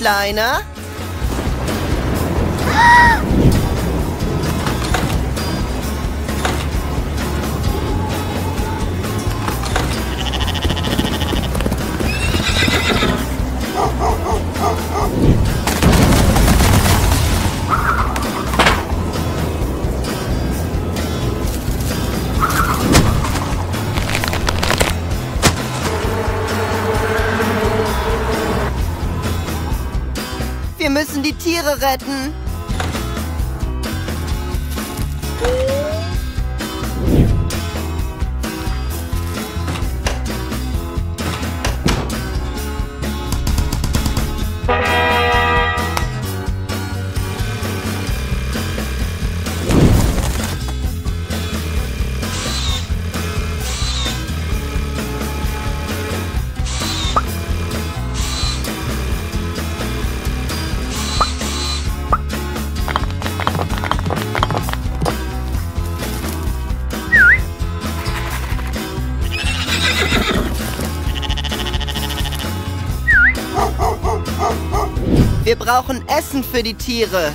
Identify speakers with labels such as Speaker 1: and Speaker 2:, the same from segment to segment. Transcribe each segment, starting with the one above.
Speaker 1: Kleiner. Wir Tiere retten. Brauchen Essen für die Tiere.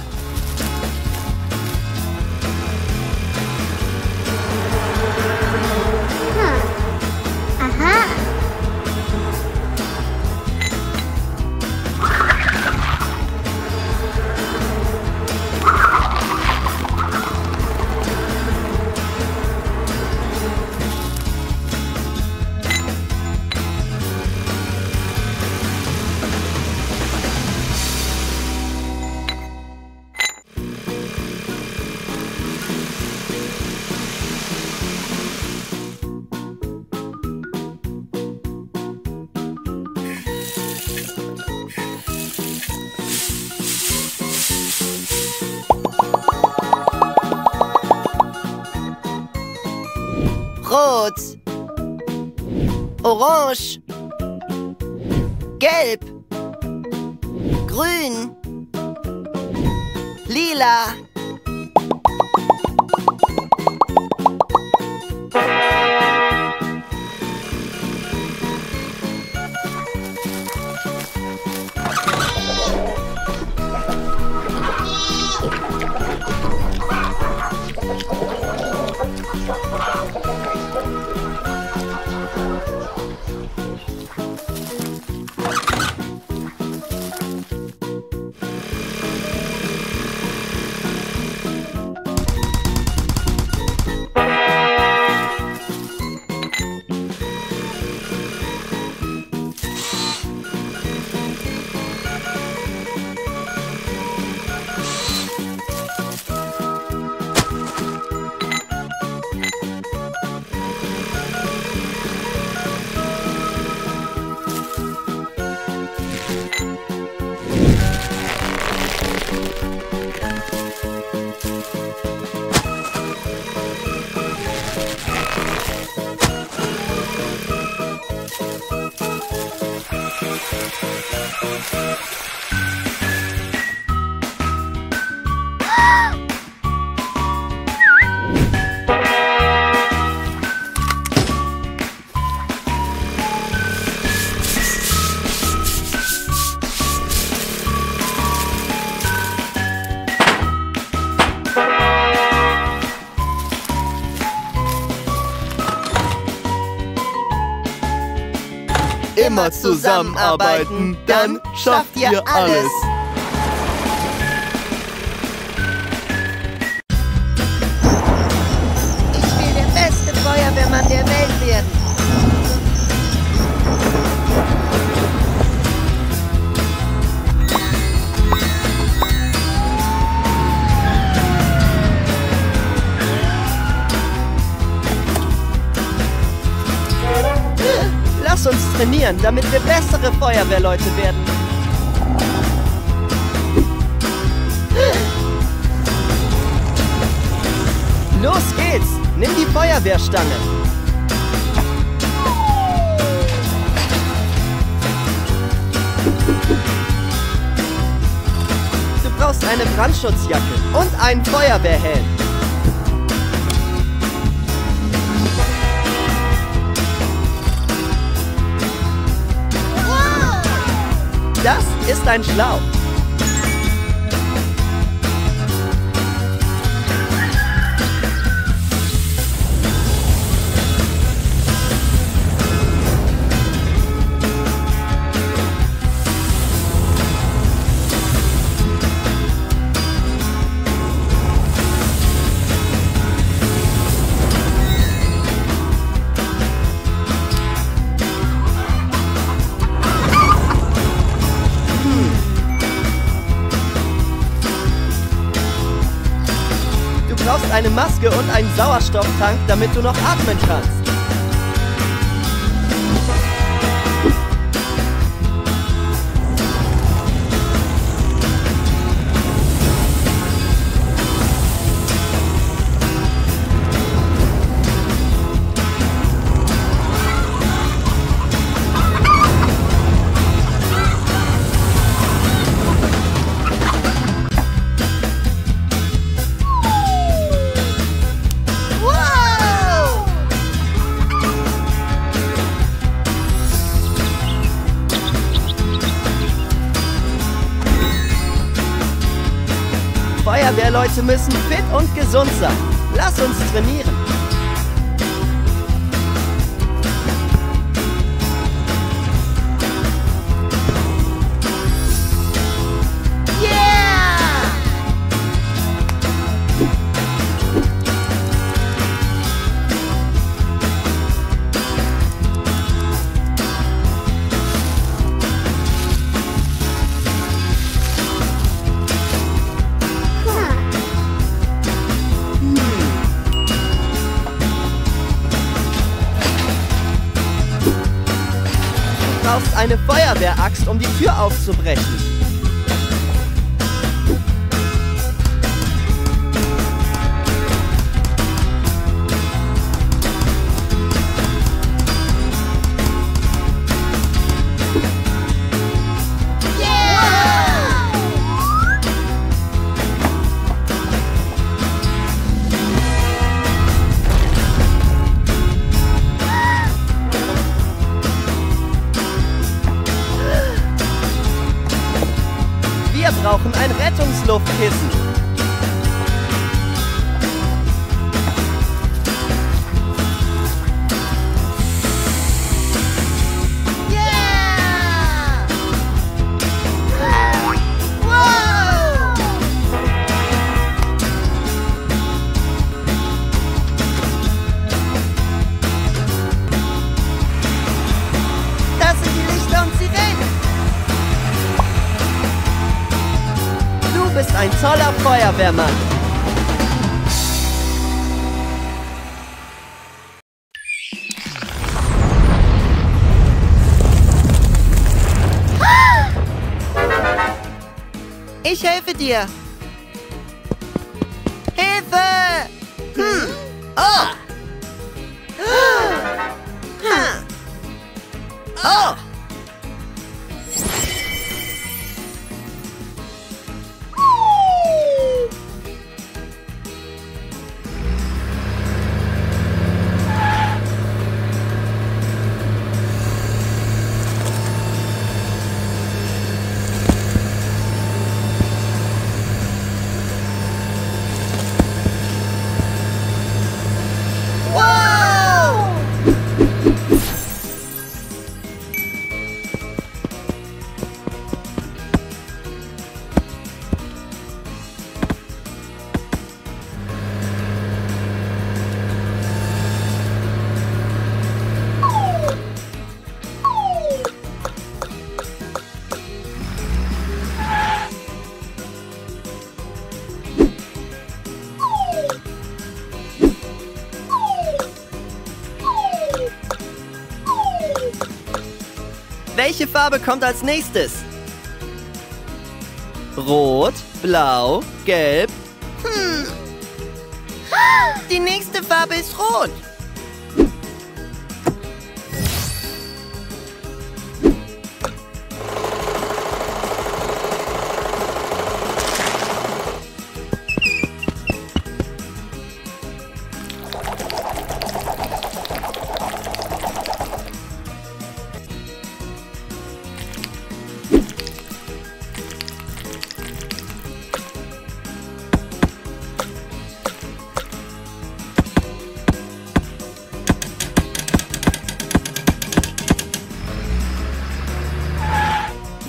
Speaker 1: Orange. Gelb. Grün. Lila.
Speaker 2: Zusammenarbeiten, dann schafft ihr alles.
Speaker 1: Trainieren, damit wir bessere Feuerwehrleute werden. Los geht's! Nimm die Feuerwehrstange. Du brauchst eine Brandschutzjacke und einen Feuerwehrhelm. Das ist ein Schlauch. Maske und einen Sauerstofftank, damit du noch atmen kannst. Müssen fit und gesund sein. Lass uns trainieren. Eine Feuerwehraxt, um die Tür aufzubrechen. Rettungsluftkissen. Das idea. Hilfe! Hm. Oh! huh. Hmm. Oh! Welche Farbe kommt als nächstes? Rot, blau, gelb. Hm. Die nächste Farbe ist rot.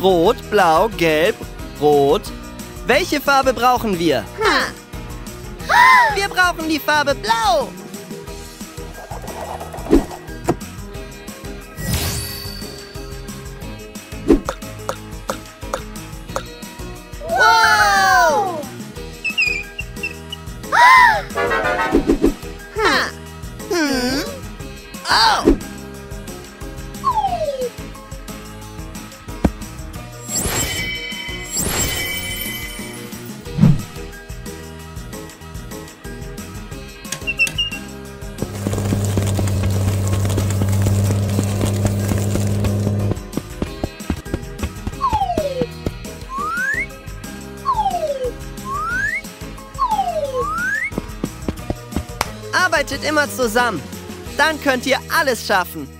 Speaker 1: Rot, Blau, Gelb, Rot. Welche Farbe brauchen wir?
Speaker 3: Ha.
Speaker 1: Wir brauchen die Farbe Blau. Arbeitet immer zusammen. Dann könnt ihr alles schaffen.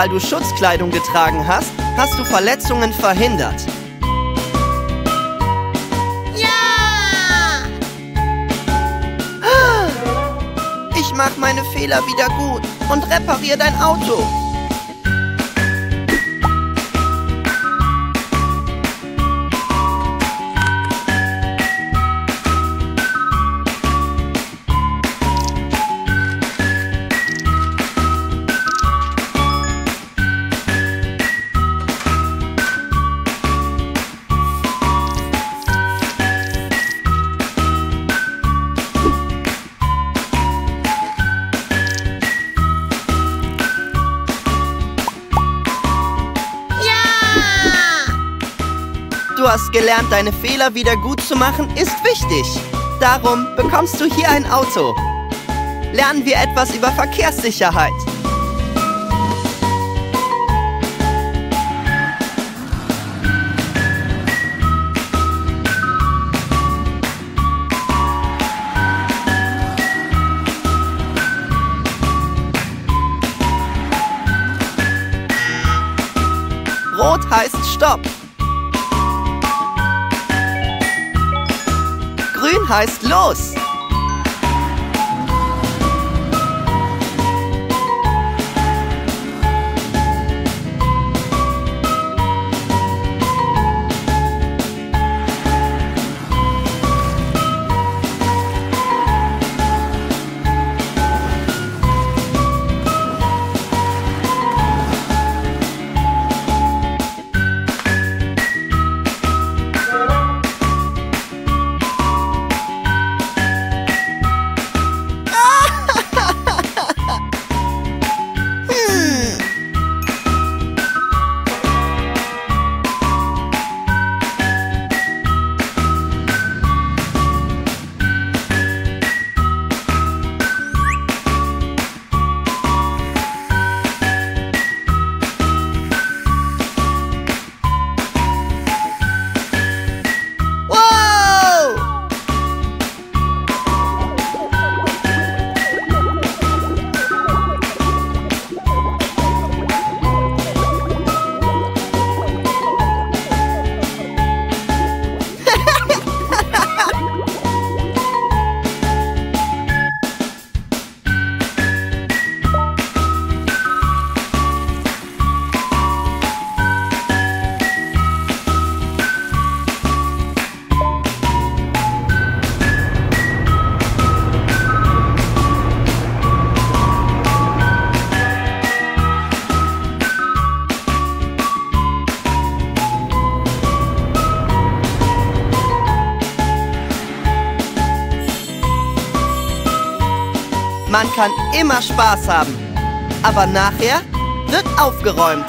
Speaker 1: Weil du Schutzkleidung getragen hast, hast du Verletzungen verhindert.
Speaker 3: Ja!
Speaker 1: Ich mach meine Fehler wieder gut und repariere dein Auto. Gelernt, deine Fehler wieder gut zu machen, ist wichtig. Darum bekommst du hier ein Auto. Lernen wir etwas über Verkehrssicherheit. Rot heißt Stopp. Heißt Los. Man kann immer Spaß haben. Aber nachher wird aufgeräumt.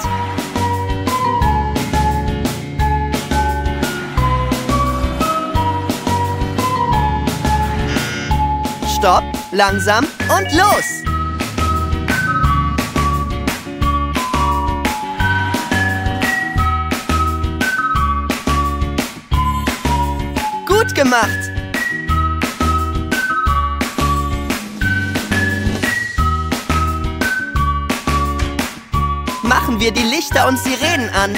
Speaker 1: Stopp, langsam und los! Gut gemacht! Wir die Lichter und Sirenen an.